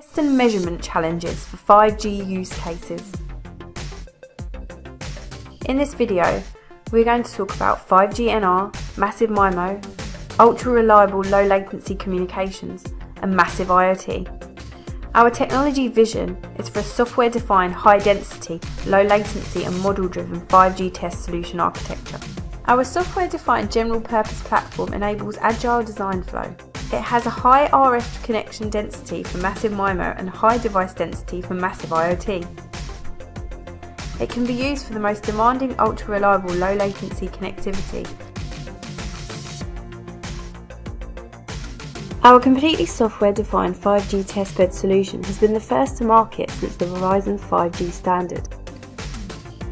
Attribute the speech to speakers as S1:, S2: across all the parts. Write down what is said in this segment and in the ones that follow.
S1: Test and measurement challenges for 5G use cases. In this video, we're going to talk about 5G NR, massive MIMO, ultra reliable low latency communications, and massive IoT. Our technology vision is for a software defined high density, low latency, and model driven 5G test solution architecture. Our software defined general purpose platform enables agile design flow, it has a high RF connection density for massive MIMO and high device density for massive IoT. It can be used for the most demanding ultra reliable low latency connectivity. Our completely software defined 5G testbed solution has been the first to market since the Verizon 5G standard.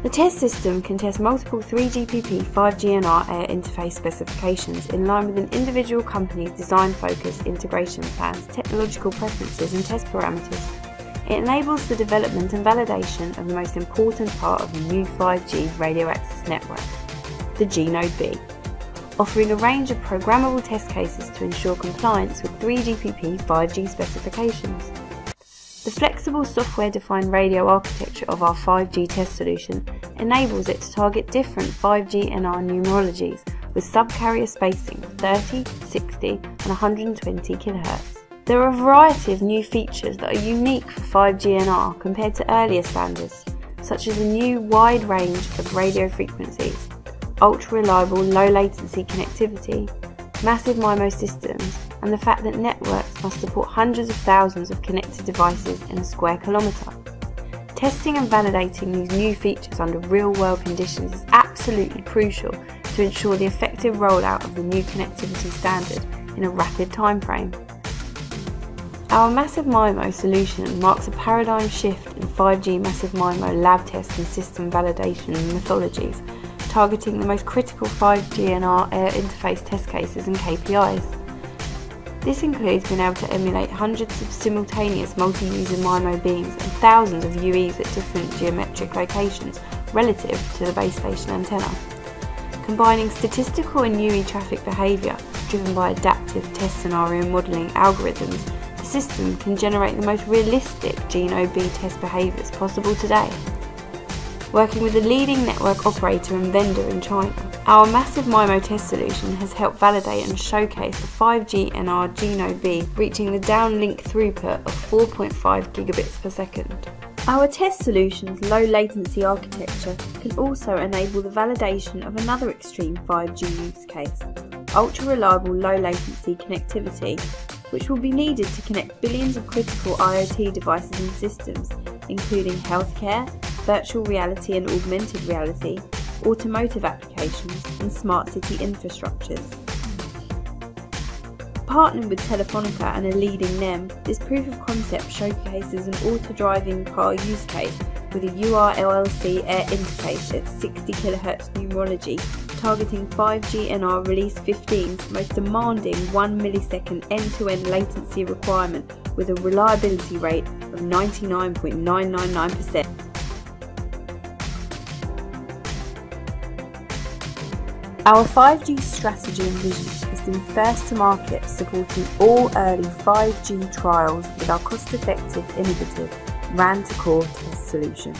S1: The test system can test multiple 3GPP 5GNR air interface specifications in line with an individual company's design focus, integration plans, technological preferences and test parameters. It enables the development and validation of the most important part of the new 5G radio access network, the gNodeB, offering a range of programmable test cases to ensure compliance with 3GPP 5G specifications. The flexible software-defined radio architecture of our 5G test solution enables it to target different 5G NR numerologies with sub-carrier spacing 30, 60 and 120 kHz. There are a variety of new features that are unique for 5G NR compared to earlier standards, such as a new wide range of radio frequencies, ultra-reliable low-latency connectivity, massive MIMO systems, and the fact that networks must support hundreds of thousands of connected devices in a square kilometre. Testing and validating these new features under real-world conditions is absolutely crucial to ensure the effective rollout of the new connectivity standard in a rapid timeframe. Our Massive MIMO solution marks a paradigm shift in 5G Massive MIMO lab tests and system validation methodologies targeting the most critical 5G NR air interface test cases and KPIs. This includes being able to emulate hundreds of simultaneous multi-user MIMO beams and thousands of UEs at different geometric locations relative to the base station antenna. Combining statistical and UE traffic behaviour driven by adaptive test scenario modelling algorithms, the system can generate the most realistic G-Node test behaviours possible today working with a leading network operator and vendor in China. Our massive MIMO test solution has helped validate and showcase the 5G NR gNodeB reaching the downlink throughput of 4.5 gigabits per second. Our test solution's low latency architecture can also enable the validation of another extreme 5G use case, ultra reliable low latency connectivity, which will be needed to connect billions of critical IoT devices and systems, including healthcare, virtual reality and augmented reality, automotive applications, and smart city infrastructures. Partnering with Telefonica and a leading NEM, this proof of concept showcases an auto-driving car use case with a URLLC air interface at 60 kHz numerology targeting 5G NR Release 15's most demanding 1 millisecond end-to-end -end latency requirement with a reliability rate of 99.999%. Our 5G strategy and vision has been first to market supporting all early 5G trials with our cost-effective, innovative RAN to core solution.